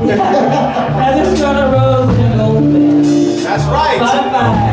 And That's right. Bye bye.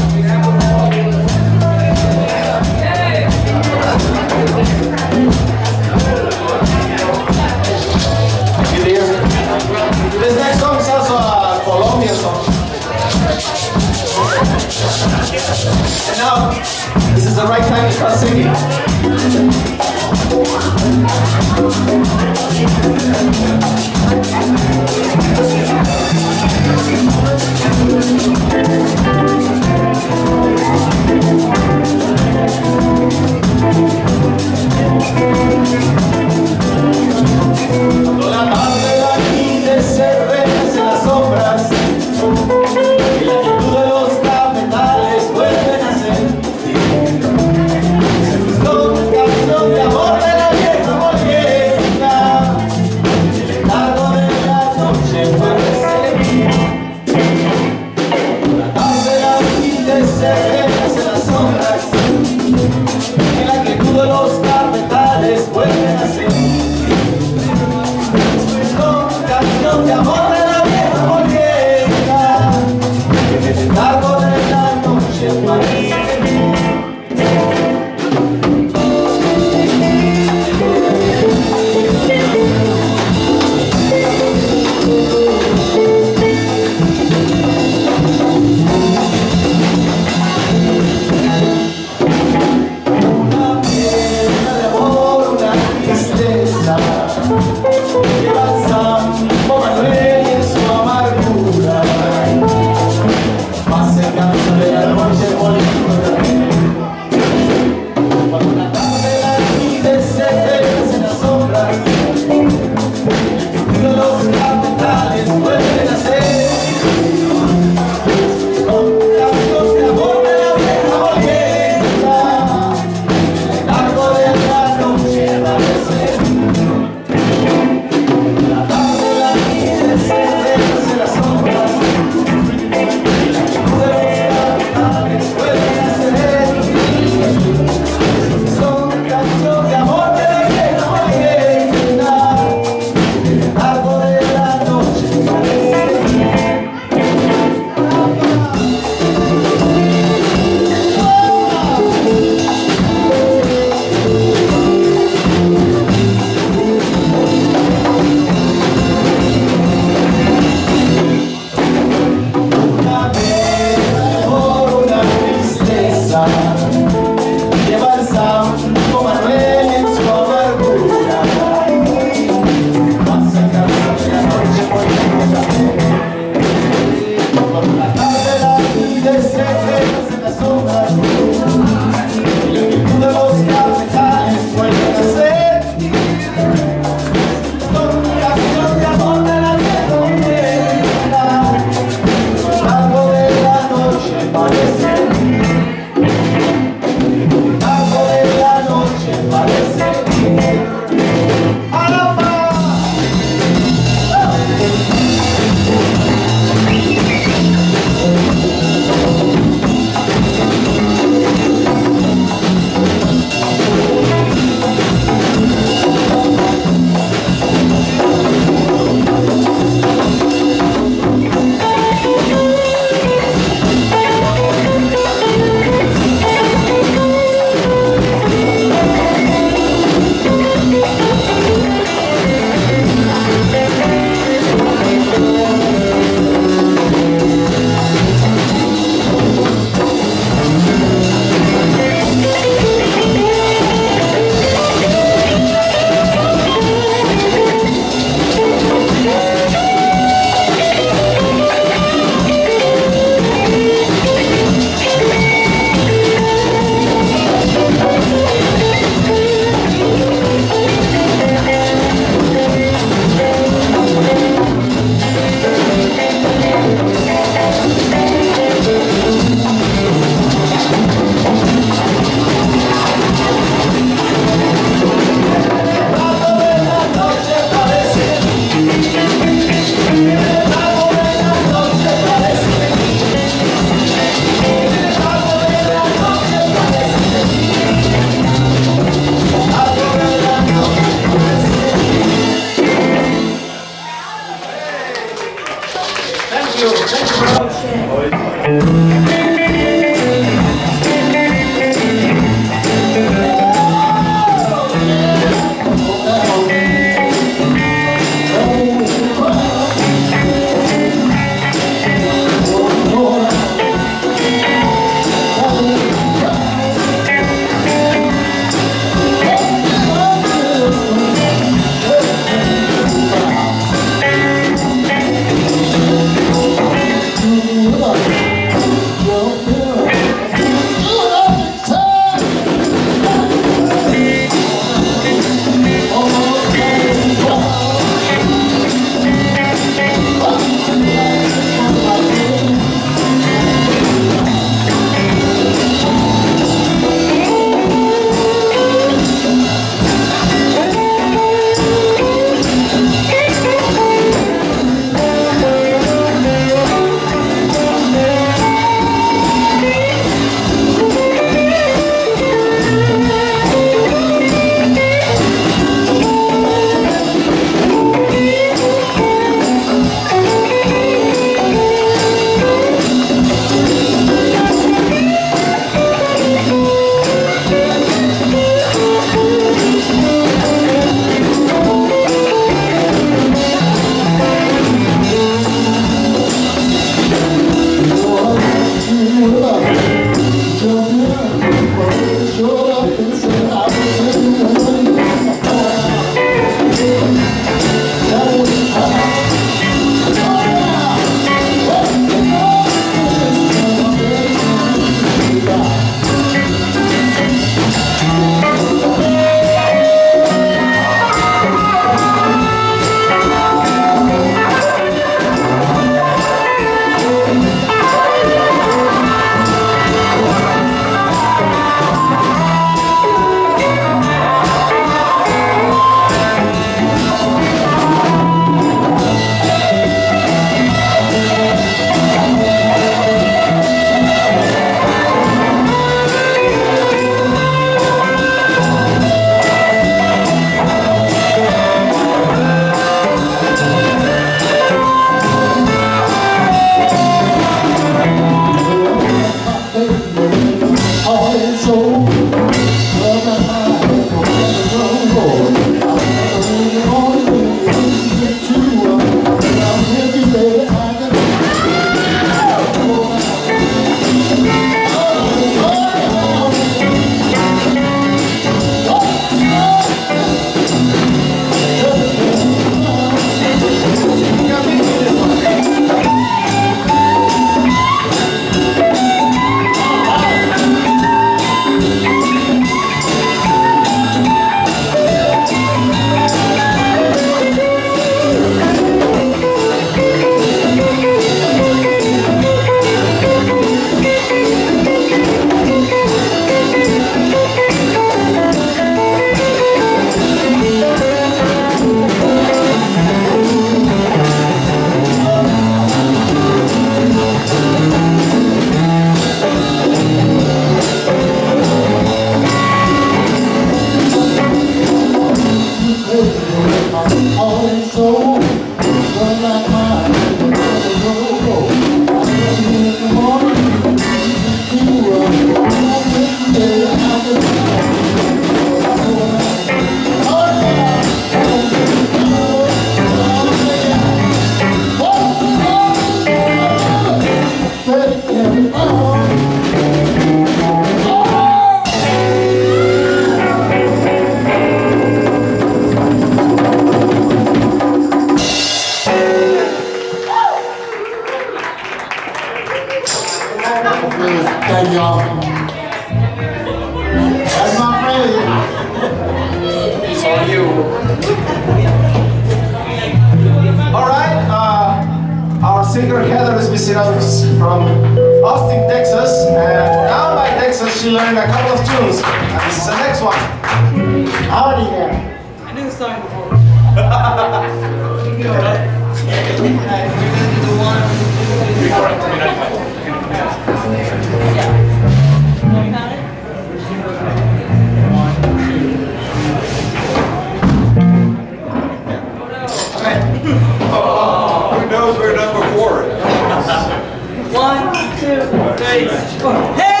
One, two, three, four. Hey!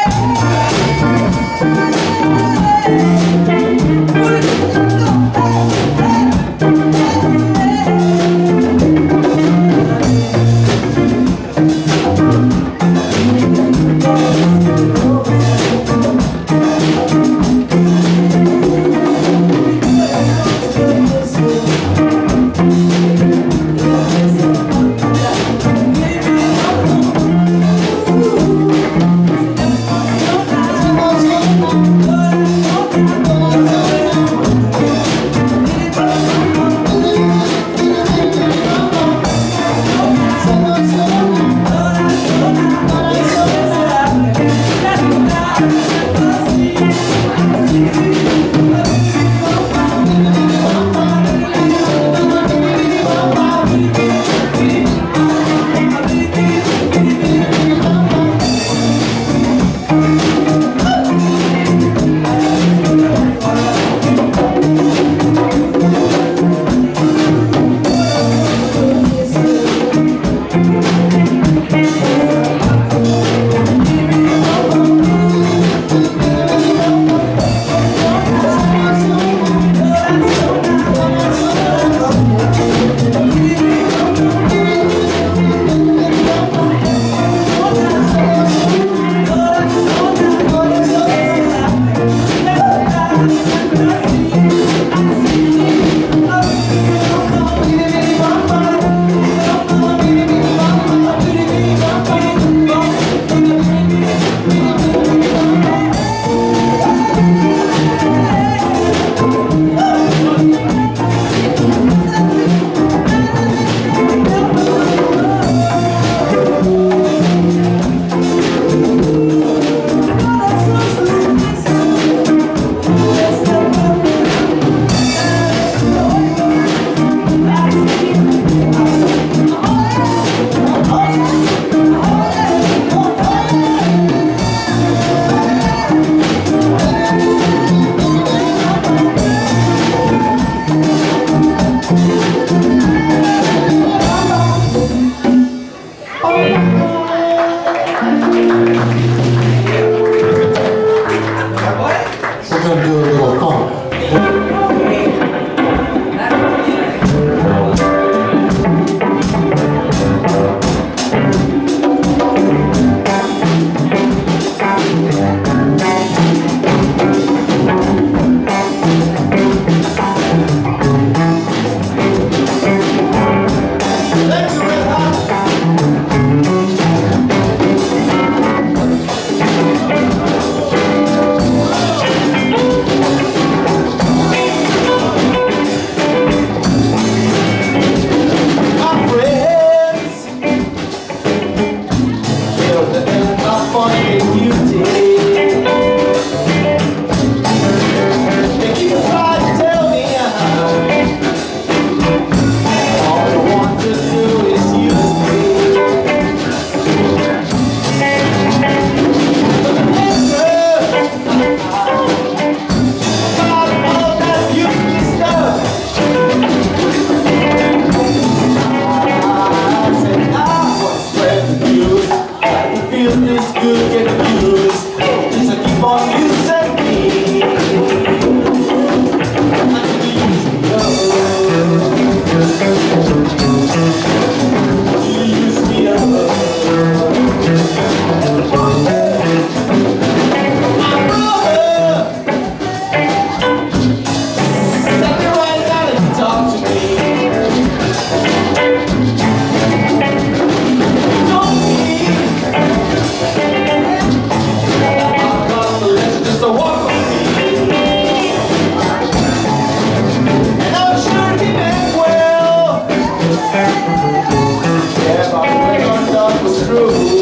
오.